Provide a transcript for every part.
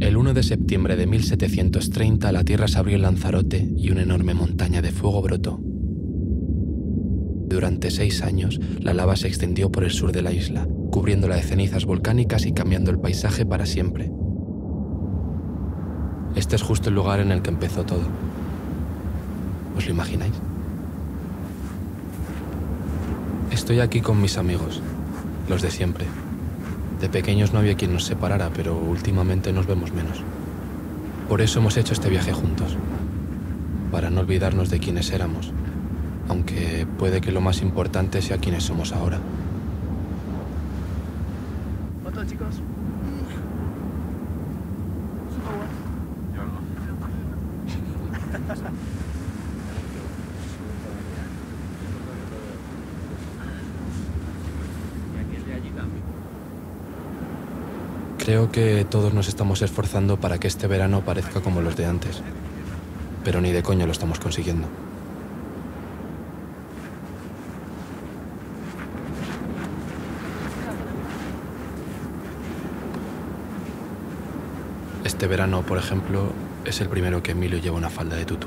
El 1 de septiembre de 1730 la tierra se abrió en Lanzarote y una enorme montaña de fuego brotó. Durante seis años, la lava se extendió por el sur de la isla, cubriéndola de cenizas volcánicas y cambiando el paisaje para siempre. Este es justo el lugar en el que empezó todo. ¿Os lo imagináis? Estoy aquí con mis amigos, los de siempre. De pequeños no había quien nos separara, pero últimamente nos vemos menos. Por eso hemos hecho este viaje juntos, para no olvidarnos de quienes éramos aunque puede que lo más importante sea quiénes somos ahora. ¿Foto, chicos? Creo que todos nos estamos esforzando para que este verano parezca como los de antes, pero ni de coño lo estamos consiguiendo. Este verano, por ejemplo, es el primero que Emilio lleva una falda de tutu.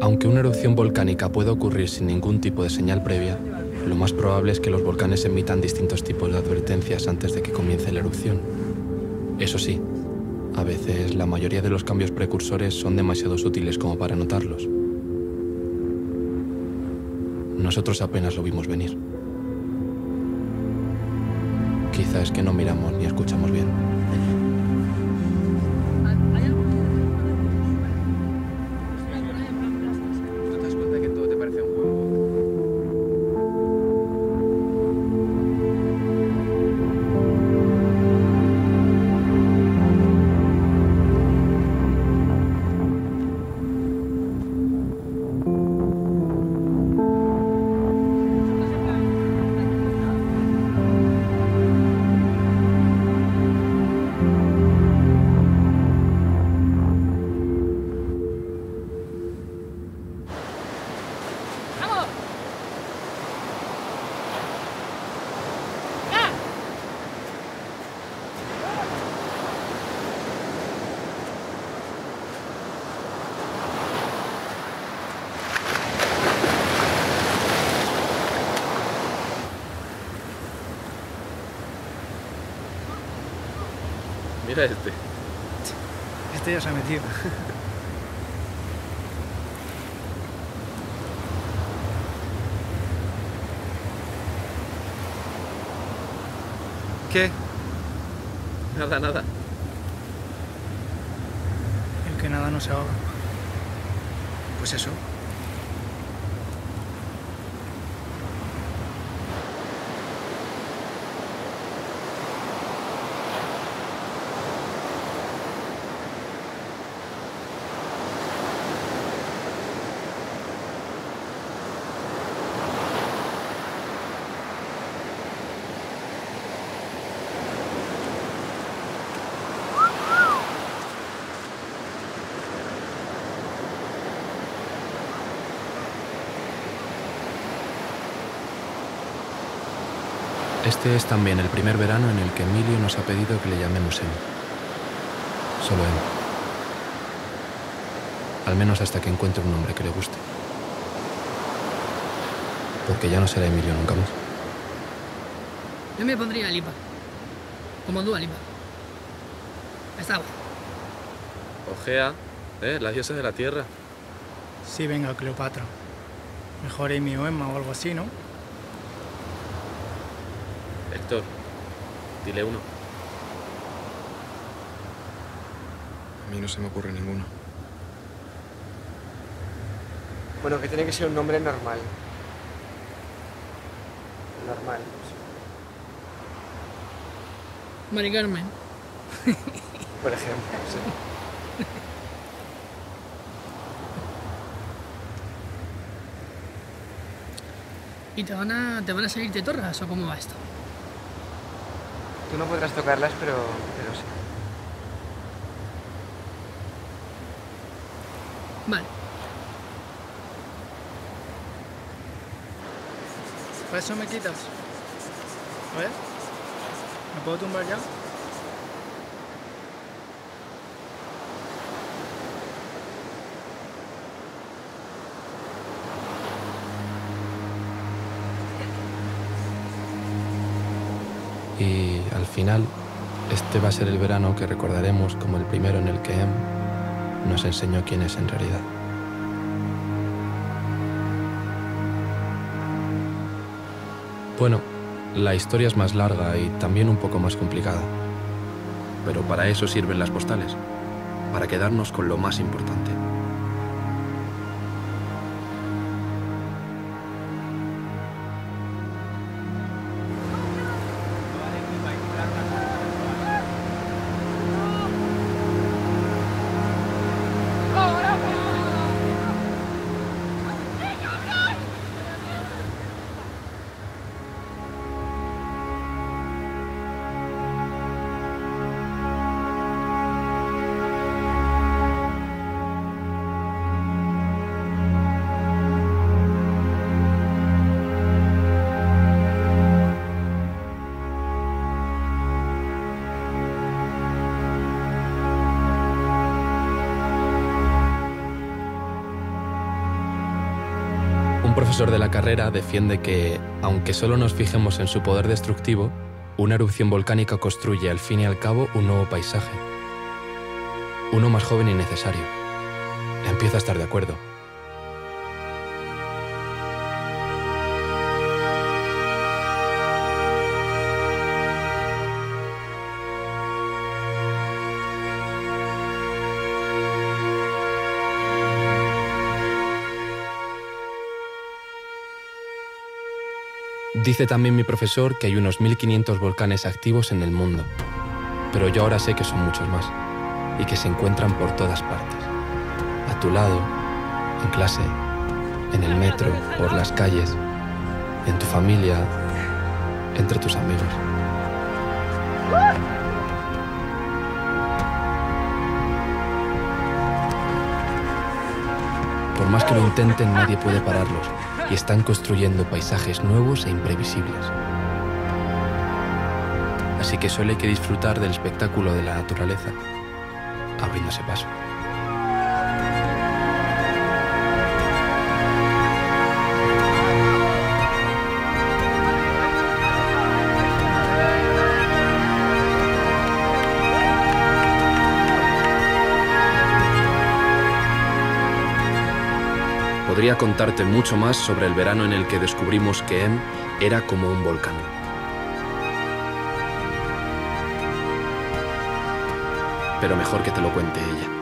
Aunque una erupción volcánica puede ocurrir sin ningún tipo de señal previa, lo más probable es que los volcanes emitan distintos tipos de advertencias antes de que comience la erupción. Eso sí, a veces la mayoría de los cambios precursores son demasiado sutiles como para notarlos. Nosotros apenas lo vimos venir. Quizá es que no miramos ni escuchamos bien. Mira este. Este ya se ha metido. ¿Qué? Nada, nada. El que nada no se ahoga. Pues eso. Este es también el primer verano en el que Emilio nos ha pedido que le llamemos él. Solo él. Al menos hasta que encuentre un nombre que le guste. Porque ya no será Emilio nunca más. Yo me pondría Lipa. Como Dua Lipa. Está guay. Ojea, ¿eh? La diosa de la tierra. Sí, venga, Cleopatra. Mejor Amy o Emma o algo así, ¿no? Héctor, dile uno. A mí no se me ocurre ninguno. Bueno, que tiene que ser un nombre normal. Normal. Mari Carmen. Por ejemplo. sí. ¿Y te van a, te van a salir tetorras o cómo va esto? Tú no podrás tocarlas, pero, pero sí. Vale. ¿Para eso me quitas? A ver. ¿Me puedo tumbar ya? Al final, este va a ser el verano que recordaremos como el primero en el que Em nos enseñó quién es en realidad. Bueno, la historia es más larga y también un poco más complicada. Pero para eso sirven las postales, para quedarnos con lo más importante. Profesor de la carrera defiende que, aunque solo nos fijemos en su poder destructivo, una erupción volcánica construye al fin y al cabo un nuevo paisaje. Uno más joven y necesario. Empiezo a estar de acuerdo. Dice también mi profesor que hay unos 1500 volcanes activos en el mundo, pero yo ahora sé que son muchos más y que se encuentran por todas partes. A tu lado, en clase, en el metro, por las calles, en tu familia, entre tus amigos. Por más que lo intenten, nadie puede pararlos y están construyendo paisajes nuevos e imprevisibles. Así que solo hay que disfrutar del espectáculo de la naturaleza, abriéndose paso. Podría contarte mucho más sobre el verano en el que descubrimos que Em era como un volcán. Pero mejor que te lo cuente ella.